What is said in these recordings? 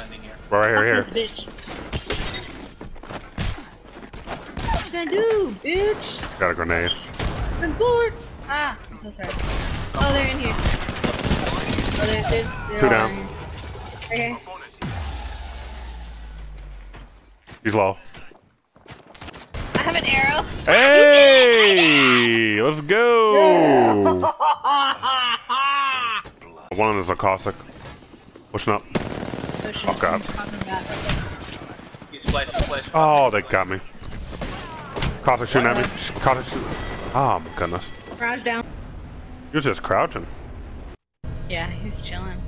landing here. Right here, here. Bitch. What you gonna do, bitch? Got a grenade. Run forward. Ah, I'm so sorry. Oh, they're in here. Oh, they're, they're, they're Two down. Okay. He's low. I have an arrow. Hey! Let's go! One is a caustic. Pushing up. Oh, shit. Oh, God. I'm popping back. You splash, you splash. Oh, they got me. Caustic shooting at me. Caustic shooting. Oh, my goodness. Crouch down. You're just crouching. Yeah, he's chilling.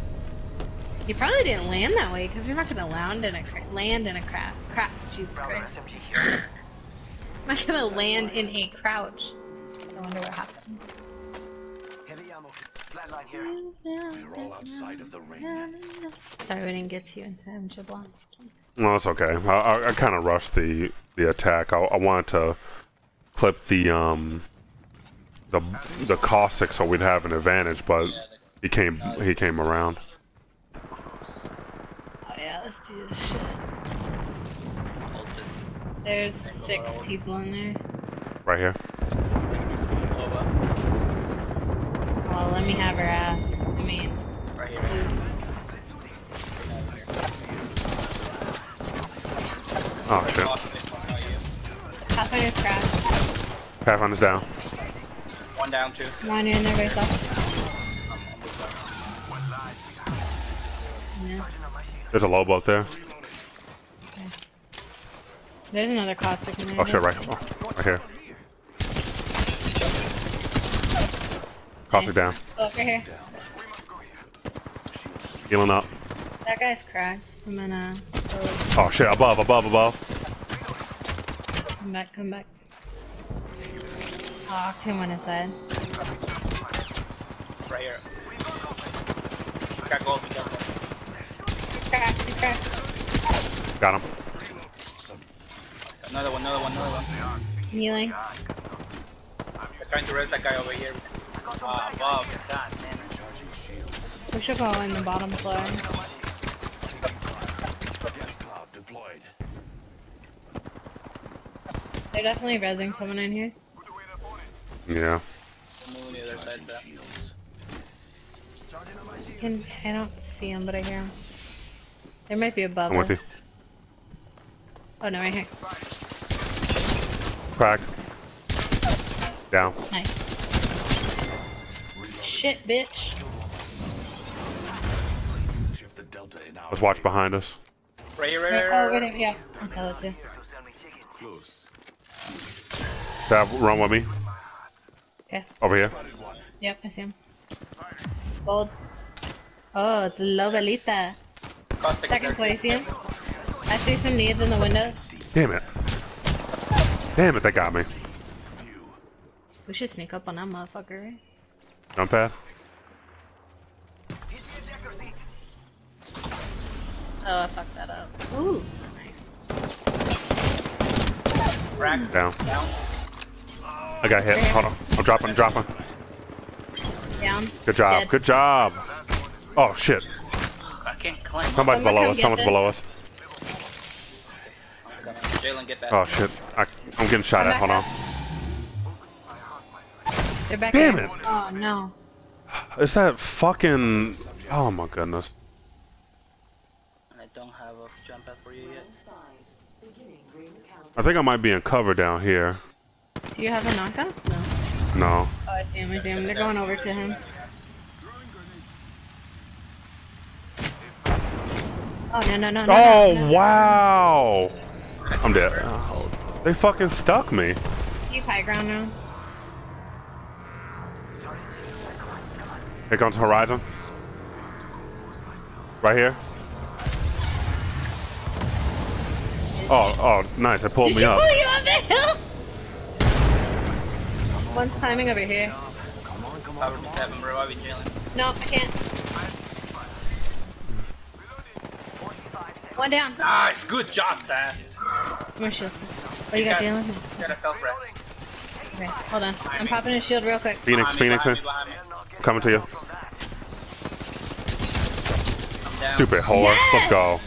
He probably didn't land that way because you're not gonna land in a cra- land in a crouch. Crouch, Jesus Christ. I'm not gonna land in a crouch. I wonder what happened. Heavy ammo. Flatline here. We're all outside of the ring. Sorry, we didn't get to you in time, Jablonski. No, it's okay. I, I, I kind of rushed the the attack. I, I wanted to clip the um the the caustic so we'd have an advantage, but he came he came around. Oh yeah, let's do this shit. There's six people in there. Right here. Oh, let me have her ass. I mean, Right here. Right here. Oh shit. Pathfinder's crash. Pathfinder's down. One down, two. One in there by yourself. Yeah. There's a low boat there. There's another caustic in there. Oh shit, right, oh, right here. Caustic down. Oh, right here. Healing up. That guy's cracked. I'm gonna go. Oh shit, above, above, above. Come back, come back. Oh, Octane went inside. Right here. Got gold, we got gold. Cracked, he's cracked. Got him. Another one, another one, another one. Healing. We're trying to res that guy over here. Above. We should go in the bottom floor. They're definitely resing someone in here. Yeah. Moving the other side, though. Shields. I, can, I don't see him, but I hear him. There might be above I'm with you. Oh no, right here. Crack. Down. Nice. Shit, bitch. Shift the delta in our Let's watch behind us. Right here, right Right, here. oh, right right here. here, yeah. I'll tell it close. Sav, run with me. Okay. Over here. Yep, I see him. Gold. Oh, it's Lovelita. Second there. floor, you see him? I see some needs in the windows. Damn it. Damn it, they got me. We should sneak up on that motherfucker, right? Jump pad. Oh, I fucked that up. Ooh. Crack. Down. Down. I got hit. Hold on. I'm dropping, dropping. Down. Good job. Dead. Good job. Oh shit. I can't climb. Somebody's Someone below us. get Someone's this. below us. Jalen, get that. Oh shit. I, I'm getting shot at. Hold on. They're back Damn there. it. Oh, no. Is that fucking? Oh my goodness. And I don't have a jump pad for you yet. I think I might be in cover down here. Do you have a knockout? No. No. Oh, I see him, I see him. They're going over to him. Oh, no, no, no, no. Oh no, no. Oh, wow. I'm dead. Oh, they fucking stuck me. He's high ground now. Here comes Horizon. Right here. Oh, oh, nice. They pulled Did me up. pull you up the hill? One's climbing over here. Power to have him reviving Jalen. No, I can't. One down. Nice, good job, Sam. More shield. What you got, Jalen? Got a self rest. Okay, hold on. I'm popping a shield real quick. Phoenix, Phoenix, Behind in. me, behind me, behind me. Coming to you. I'm down. Stupid whore. Let's go.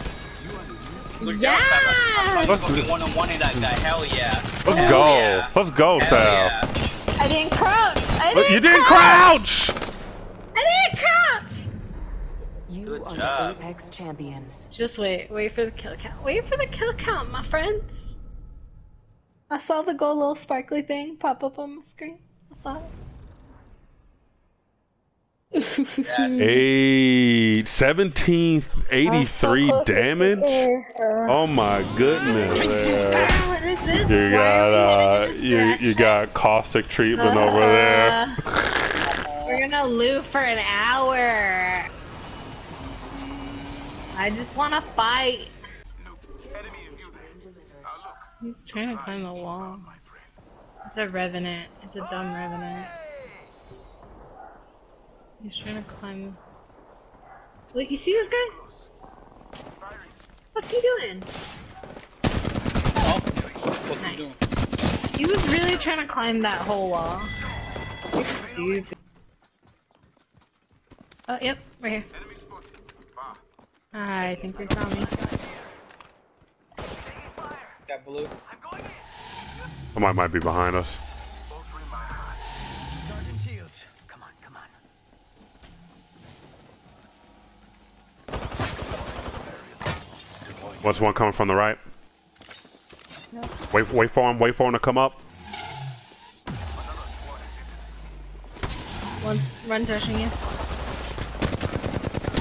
Good Yeah! job, Let's Let's one on one in that guy. Hell yeah. Let's Hell go. yeah. Let's go, Hell Sal. yeah. I didn't crouch. I didn't You didn't crouch. crouch! I didn't crouch. You Good are job. the Apex champions. Just wait. Wait for the kill count. Wait for the kill count, my friends. I saw the gold little sparkly thing pop up on my screen. I saw it. Yeah, Eight, 17, I was so 83 close to damage? Oh my goodness. man. What is this? You got, uh, you, you got caustic treatment over there. We're gonna loot for an hour. I just wanna fight. He's trying to climb the wall. It's a revenant. It's a dumb revenant. He's trying to climb. Wait, you see this guy? What's he doing? Oh, what's he doing? He was really trying to climb that whole wall. Stupid. Oh, yep, right here. Ah, I think they saw me. Got blue. I Somebody might be behind us. What's one coming from the right? Wait, wait for him. Wait for him to come up. One run touching you.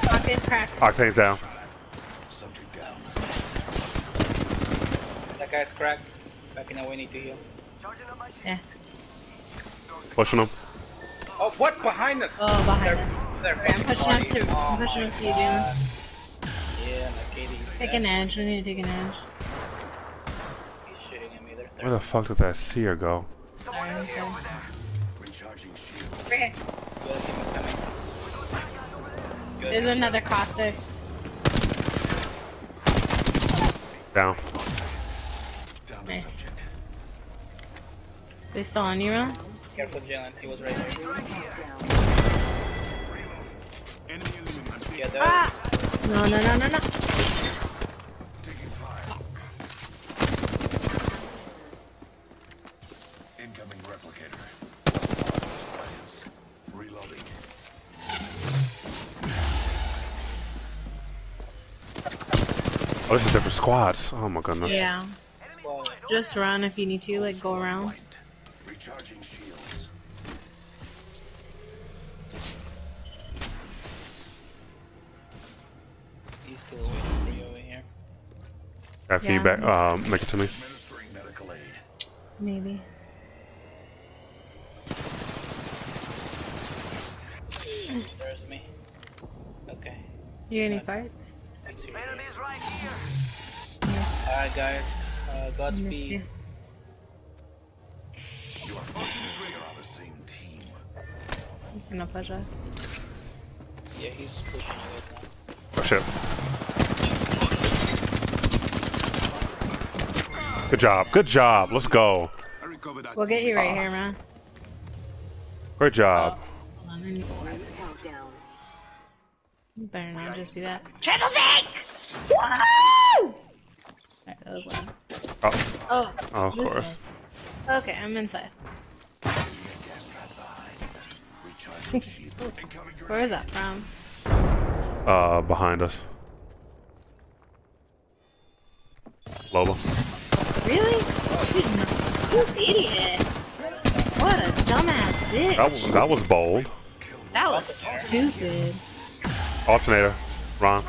Pocket crack. Octane's down. Subject down. That guy's cracked. Backing away, need to heal. Yeah. Pushing him. Oh, what? Behind us! Oh, behind They're, us. they're I'm pushing up party. to- I'm Oh pushing my up to you, God. Yeah, my Katie's Take an edge. We need to take an edge. He's shooting at me. They're Where the fuck did that seer go? Sorry, I'm. Recharging shield. Right here. Good thing. Good. There's another caustic. Down. Down to Nice. subject. They still on you, Ron? Careful, Jalen. He was right there. Enemy eliminated. Yeah, that Ah! No, no, no, no, no. Taking fire. Incoming replicator. Science. Reloading. Oh, this is different squads. Oh my goodness. Yeah. Just run if you need to, like go around. Recharging Yeah, you back, um, make it to me? Administering medical aid. Maybe. There's me. Okay. You got any fights? Let's. Enemies right here. Alright, guys. Uh, Missed Godspeed. you. You are fortunate you're on the same team. He's gonna push us. Yeah, he's pushing you guys now. Oh shit. Good job. Good job. Let's go. I recovered that We'll get you right here, man. Great job. Hold on, I need to Countdown. You better not just do that. Triple six! Woo! Alright, that was loud. Oh, Oh, oh of course. way. Okay, I'm inside. gas trap behind. Recharging shield. Incoming Where is that from? Uh, behind us. Lola. Really? Dude, no. You idiot! What a dumbass bitch! That was, that was bold. That was stupid. Alternator. Ron.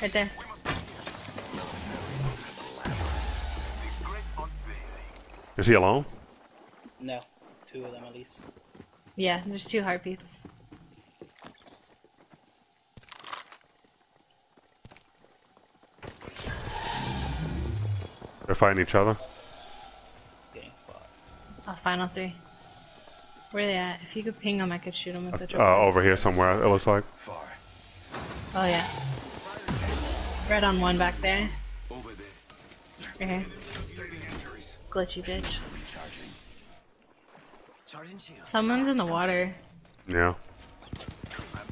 Right there. Is he alone? No. Two of them at least. Yeah, there's two heartbeats. They're fighting each other. Getting fought. Oh, final three. Where are they at? If you could ping them, I could shoot them with the Uh, over here somewhere, it looks like. far. Oh, yeah. Red on one back there. Over there. Right here. Sustaining injuries. Glitchy bitch. Recharging. Someone's in the water. Yeah.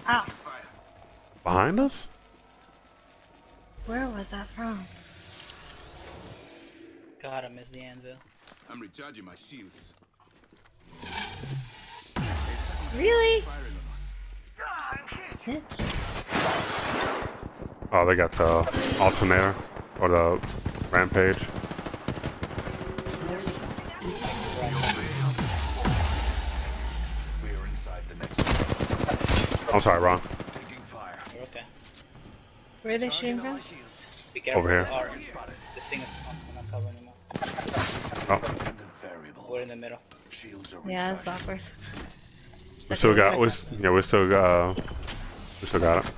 Ow. Behind us? Where was that from? God, I miss the anvil. I'm recharging my shields. Really? Firing on us. I'm hit. Oh, they got the alternator or the rampage. We are inside the next. I'm sorry, Ron. Taking fire. You're okay. Where are they shooting from? Over here. Or, this thing is not gonna cover anymore. Oh, We're in the middle. Shields are Yeah, it's awkward. we still got. We, yeah, we still got. Uh, we still got it.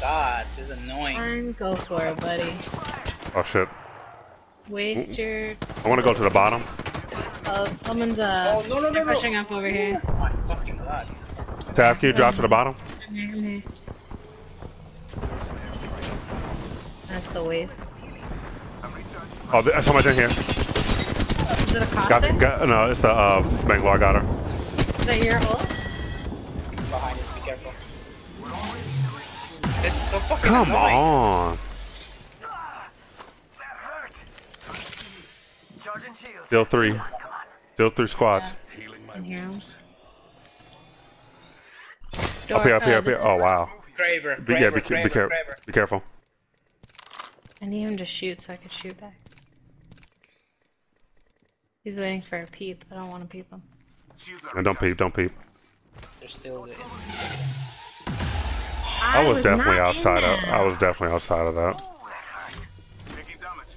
God, this is annoying. Fine, go for it, buddy. Oh shit! Waste your. I want to go to the bottom. Oh, someone's uh. Oh, no, no, no, they're no. pushing up over here. Oh my fucking god. Tav, can you drop to the bottom? Come here, come here. That's the waste. Oh, there's somebody in here. Is it a Got, caustic? got no, it's the uh, Bangalore. I got her. Is that your ult? Behind us, be careful. It's so fucking Come annoying. on. That hurt. Charging shield. Still three. Still three squads. Healing my Can hear 'em. Up here, up here, up here. Oh wow. Kraber, Be, Kraber, yeah, be, Kraber, be, care- Kraber. be careful. I need him to shoot so I can shoot back. He's waiting for a peep. I don't want to peep him. And don't peep, don't peep. They're still the I was definitely outside of. there. I was definitely outside of that. Taking damage.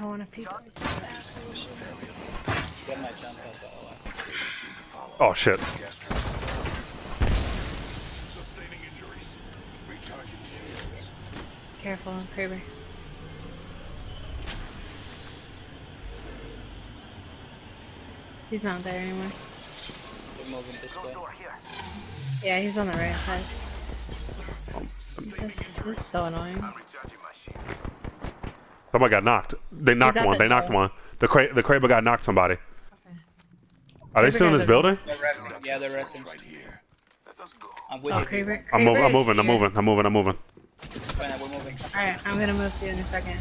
I want to peep him. so bad. Get my jump pad, by the way. Oh shit. Gas trap. Sustaining injuries. Recharging shields. Careful, Kraber. He's not there anymore. We're moving this way. Yeah, he's on the right side. This, this is so annoying. Recharging my shields. Somebody got knocked. They knocked one. the They knocked door. one. The cra- the Kraber got knocked somebody. Are they still in this building? They're resting. Yeah, they're resting. Right here. Let us go. I'm oh, with Oh, you. Kraber. I'm, mov- I'm is moving. I'm moving. I'm moving. I'm moving. Fine, we're moving. Alright, I'm gonna move to you in a second.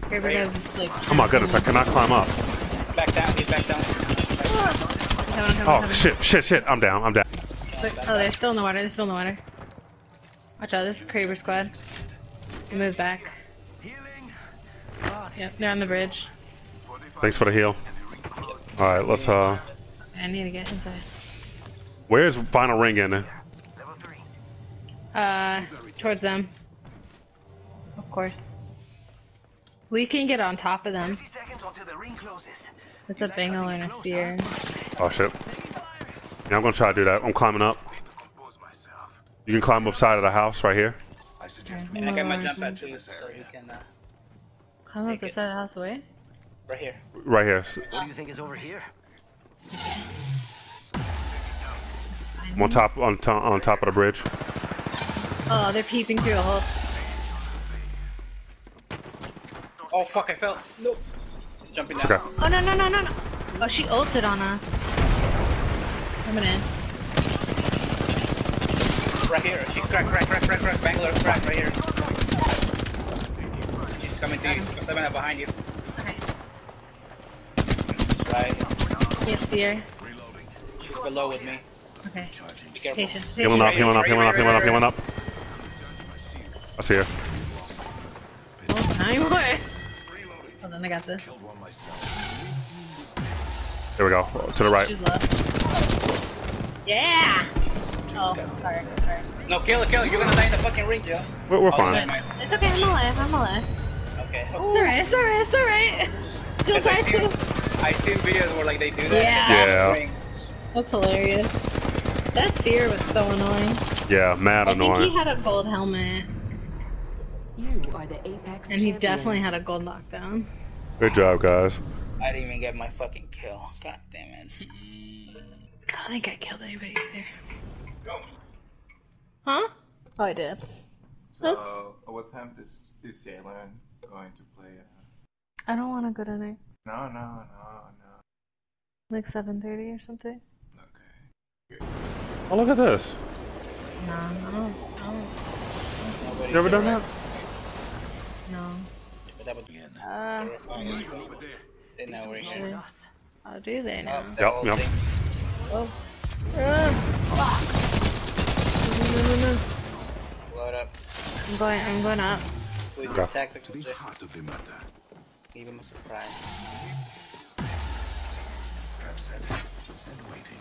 Kraber Right. goes like. Oh my goodness! I cannot climb up. Back down, he's back down. Come on, Oh come shit! Shit! Shit! I'm down. I'm down. Look- Oh, they're still in the water. They're still in the water. Watch out, this is Kraber squad. They move back. Healing. Yep, they're on the bridge. Thanks for the heal. All right, let's uh. I need to get inside. Where's final ring in there? Uh, towards them. Of course. We can get on top of them. 30 seconds until the ring closes. It's a bangle and a spear. Oh shit! Yeah, I'm gonna try to do that. I'm climbing up. You can climb up side of the house right here. I suggest And I got my jump pad too, so you can, uh, How about this side of the house away? right here. Right here. What do you think is over here? I'm on top on top on top of the bridge. Oh, they're peeping through a hole. Oh fuck, I fell. Nope. Jumping down. Okay. Oh, no, no, no, no, no. Oh, she ulted on us. Coming in. Right here. She's crack, crack, crack, crack, crack. Bangalore crack right here. She's coming to you. Seven behind you. Okay. Right. Yes, dear. reloading. She's below with me. Okay. Be careful. Patience. Healing up, patience. healing up, healing up, healing up, healing up. I see her. Oh, nine more. Hold on, I got this. One. There we go. To the right. Yeah! Oh, sorry, sorry. No, kill her, kill her. You're gonna die in the fucking ring, Joe. We're, we're Oh, fine. never. It's okay, I'm alive, I'm alive. Okay. It's alright, it's alright, it's alright. She'll Because I die seen, too. I seen videos where like they do that. Yeah. Yeah. That's hilarious. That seer was so annoying. Yeah, mad I think annoying. he had a gold helmet, You are the Apex and he definitely had a gold knockdown. Good job, guys. I didn't even get my fucking kill. God damn it. I don't think I killed anybody either. Huh? Oh, I did. So, at what time is is Jalen going to play? Uh... I don't want to go tonight. No, no, no, no. Like 7.30 or something. Okay. Oh, look at this. No, I don't, I don't, You ever done that? no. But that would Uh, They know we're here. how do they Oh, now? the Yep, whole yep. thing. Oh. Ah. No, no, no, no. Blow it up. I'm going, I'm going up. With Okay. the tactical The just heart of the matter. give him a surprise. Trap set and waiting.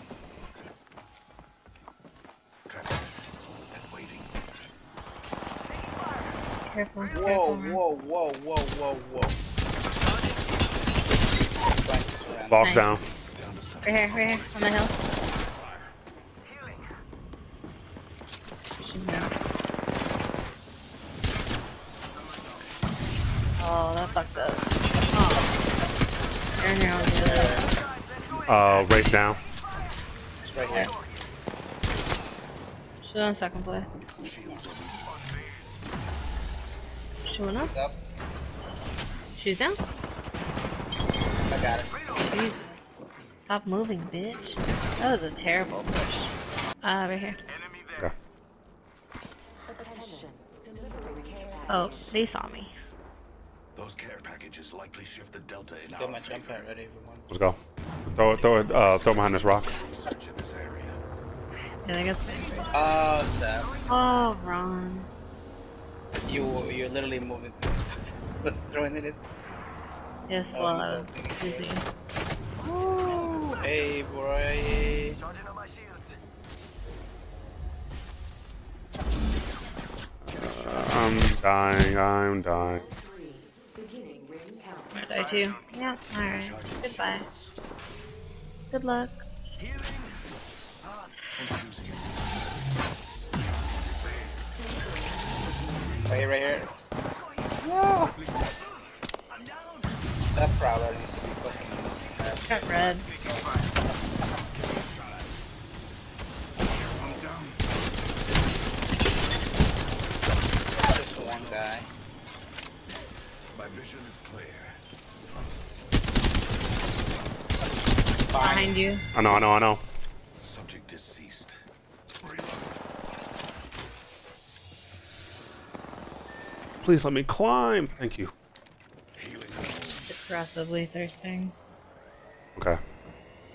Careful, Whoa, careful. whoa, whoa, whoa, whoa, whoa. Trying. Box Nice. down. Right here, right here, on the hill. She's down. Oh, that fucked up. Oh. You're in your own good. Uh, race down. It's right here. She's on second play. She went up. It's up. She's down. I got it. Jesus. Stop moving, bitch. That was a terrible push. Uh, right here. Okay. Attention. Delivering Oh, they saw me. Those care packages likely shift the delta in Got our my favor. jump pad ready if you want. Let's go. Throw it, throw it, uh, throw it behind this rock. Search in this area. Yeah, I guess Oh, Seth. Oh, Ron. You, you're literally moving this. What's throwing it? Yes, Oh, well, I he's was helping. busy. Ooh, hey, boy. Charging on my shields. I'm dying, I'm dying. three. Beginning ring count. I too. Yeah, alright. Goodbye. Good luck. Right here, right here. No! That prowler needs to be fucking. Got red. I'm down. Just one guy. My vision is clear. Behind you. I know, I know, I know. Please let me climb. Thank you. Healing. Aggressively thirsting. Okay.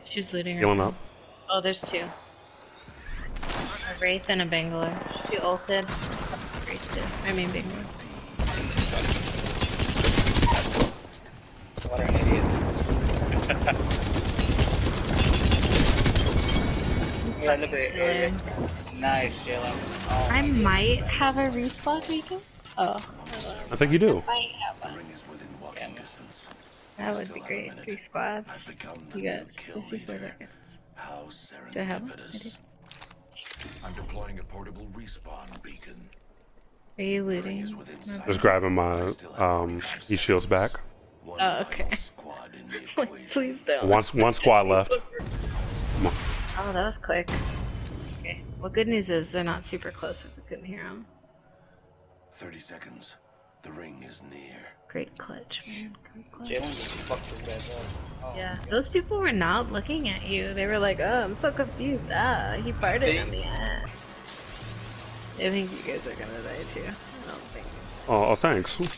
She's leading her. Healing up. Oh, there's two. A Wraith and a Bangalore. She ulted. Wraith too. I mean Bangalore. What an idiot. yeah, look at Nice, Jalen. Oh, I my might have a respawn weekend. Oh, I think you do. might have one. Ring is within walking distance. That would be great. Three squads. I've become the You new got kill 54 leader. seconds. How Do I have one? I do. serendipitous. I'm deploying a portable respawn beacon. Are you Ring looting? is. Just grabbing my um e shields back. One Oh, final okay. Squad in the please don't. One one squad left. Oh, that was quick. Okay. Well, good news is they're not super close if we couldn't hear them. 30 seconds. The ring is near. Great clutch, man. Great clutch. Jalen just fucked this guy up. Oh, Yeah, those people were not looking at you. They were like, "Oh, I'm so confused. Ah, he farted See? on me." Ah. I think you guys are gonna die too. I don't think. Oh, oh thanks.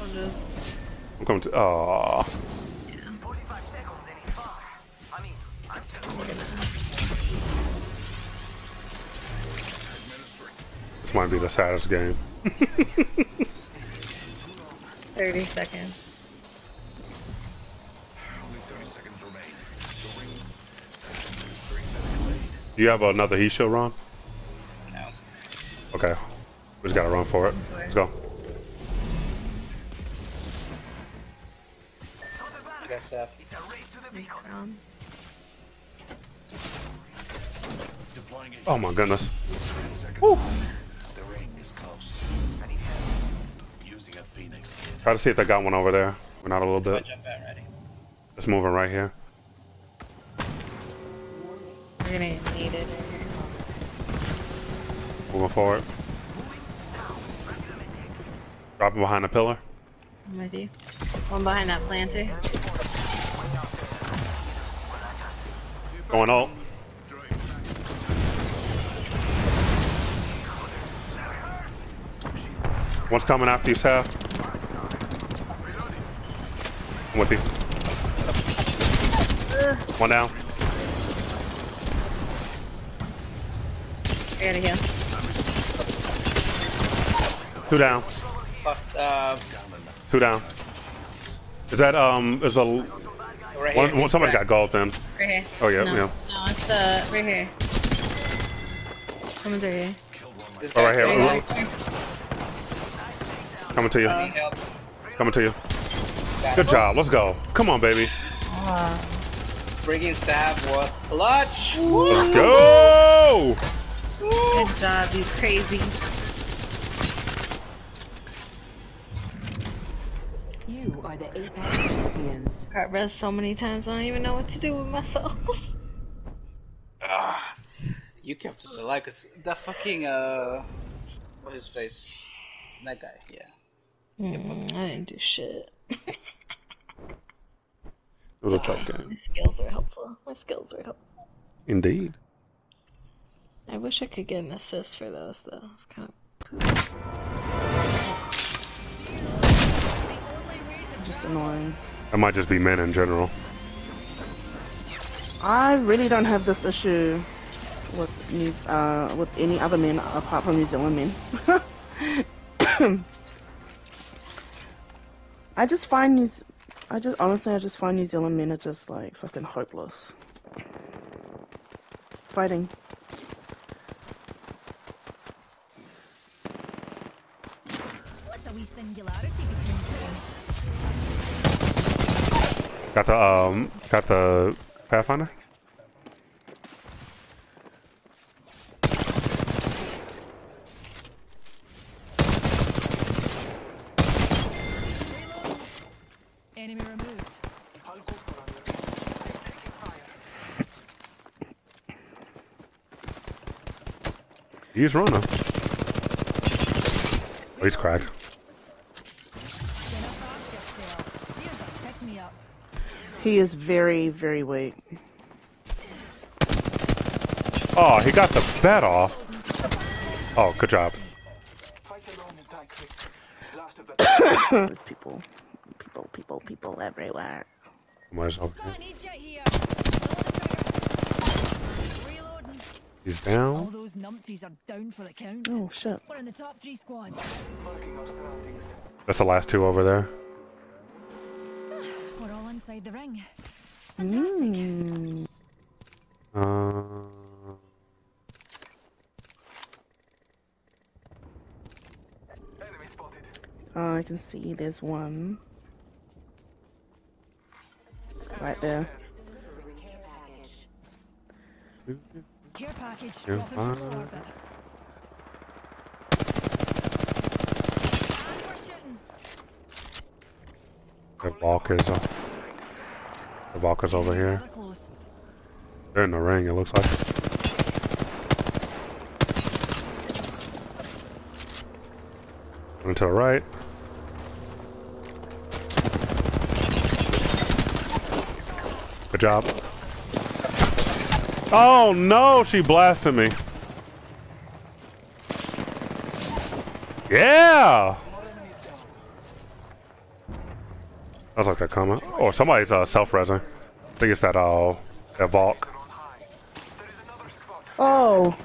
I'm just. I'm coming to. Oh, might be the saddest game. Thirty seconds. Only 30 seconds remain. The ring. Administering medical aid. Do you have another heat shield, Ron? No. Okay. We just gotta run for it. Let's go. You got Seth. Thanks, Ron. Deploying a Oh my goodness. 10 Phoenix kit. Try to see if they got one over there. We're not a little bit. It's moving right here. We're gonna need it. Moving forward. Dropping behind the pillar. I'm with you. One behind that planter. Going up. One's coming after you, Seth. I'm with you. One down. I gotta heal. Two down. Plus, uh, Two down. Is that um? Is the right one? here. one somebody's got gold then? Right here. Oh yeah, no, yeah. No, it's uh, right here. Someone's right here. This Oh, right here. right Ooh. Coming to you. Need help. Coming to you. Got Good it. job. Let's go. Come on, baby. Friggin' Sav was clutch. Let's go. Good job, you crazy. You are the Apex champions. Got res so many times, I don't even know what to do with myself. Ah, you kept us alive because the fucking uh, what his face? That guy, yeah. Mm, I didn't do shit. It was a tough game. My skills are helpful. My skills are helpful. Indeed. I wish I could get an assist for those though. It's kind of Just annoying. That might just be men in general. I really don't have this issue with New, uh, with any other men apart from New Zealand men. I just find New, Z- I just honestly, I just find New Zealand men are just like fucking hopeless. Fighting. What's a wee singularity between friends? Got the um. Got the Pathfinder. Enemy removed. He's running. Oh, he's cracked. Gonna crash yourself. Here's a pick me up. He is very, very weak. Oh, he got the bat off. Oh, good job. Fight alone and die quick. Last of the There's people, people, people, people everywhere. Somebody's over here. I need you here. Pull the trigger. Reloading. He's All down. those numpties are down for the count. Oh shit. We're in the top three squads. marking our surroundings. That's the last two over there. We're all inside the ring. Fantastic. Mm. Uh, Oh, I can see there's one. Right there. Care package. Care package Yeah, dropping from fine. orbit. And we're the Valky's. Uh, over here. They're. They're in the ring. It looks like. Going to the right. Good job. Oh no, she blasted me. Yeah! I was like that comment. Oh, somebody's uh, self-resing. I think it's that uh, that Valk. On high. There is another squad. Oh,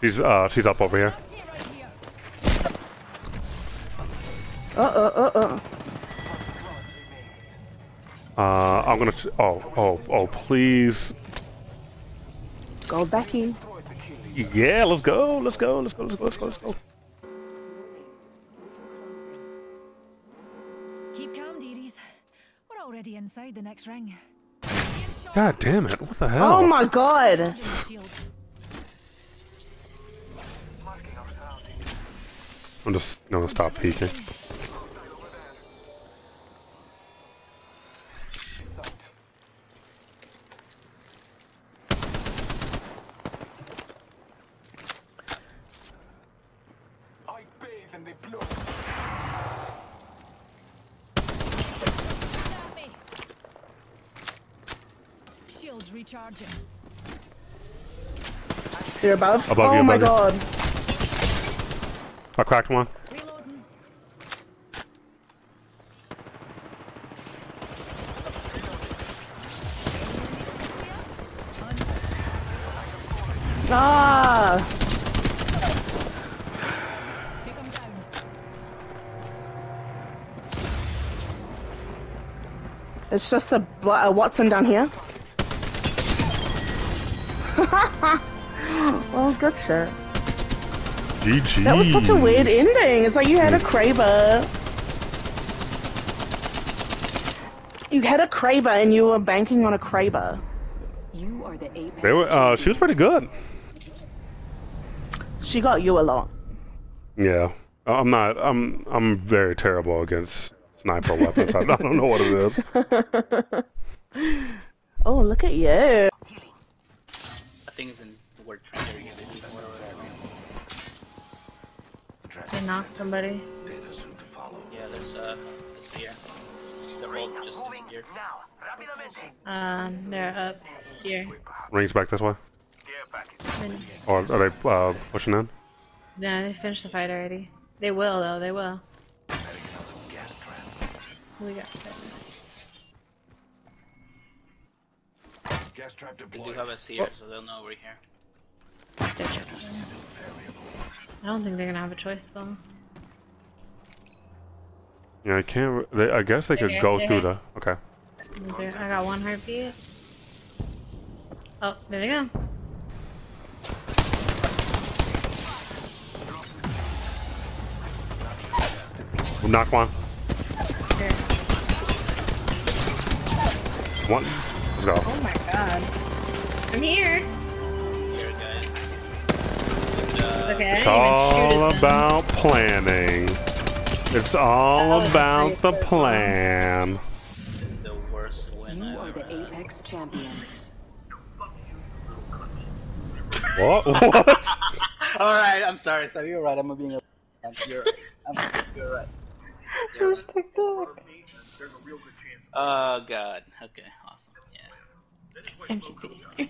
She's uh, she's up over here. See it right here. uh, uh, uh, uh. One squad remains. Uh, I'm gonna. ch- Oh, oh, oh! Please. Go back in. Yeah, let's go. Let's go. Let's go. Let's go. Let's go. Let's go. Keep calm, dearies. We're already inside the next ring. God damn it! What the hell? Oh my god. Charging the shield. Marking our surroundings. I'm just gonna stop peeking. Sight. I bathe in the blood. At me. Shields recharging. They're above. Above oh you, my above god. I cracked one. Reloading. Ah! Take him down. It's just a, a Wattson down here. Well, good shit. GG. That was such a weird ending. It's like you had a Kraber. You had a Kraber and you were banking on a Kraber. You are the apex. They were, uh, she was pretty good. She got you a lot. Yeah. I'm not. I'm. I'm very terrible against sniper weapons. I, I don't know what it is. Oh, look at you. I think it's in the word traitor. You can use whatever that means. They knocked somebody. Data soon to follow. Yeah, there's uh, a seer. The ult just disappeared. Now. Um, they're up here. Rings back this way. Care package. Or are they uh, pushing in? No, they finished the fight already. They will though. They will. Gas trap. We got. Gas trap We do deployed. have a seer, so they'll know we're here. I don't think they're gonna have a choice though. Yeah, I can't. They, I guess they could Okay, go through have- the. Okay. There- I got one heartbeat. Oh, there they go. Knock one. Here. One. Let's go. Oh my god. I'm here. Here, guys. Good job. Okay, It's didn't even shoot all at them. about planning. It's all about the plan. The worst win You are the had. apex champions. What? What? Alright, I'm sorry, sorry, you're right, I'm being a... You're right. I'm, you're right. You're right. TikTok. Oh god, okay, awesome, yeah. MGP.